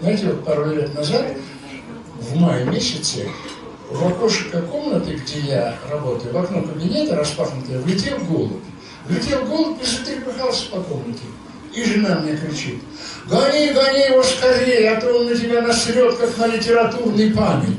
Знаете, вот пару лет назад, в мае месяце, в окошко комнаты, где я работаю, в окно кабинета распахнутое, влетел голубь. Влетел голубь и затрепыхался по комнате. И жена мне кричит, гони, гони его скорее, а то он на тебя насрет, как на литературный память.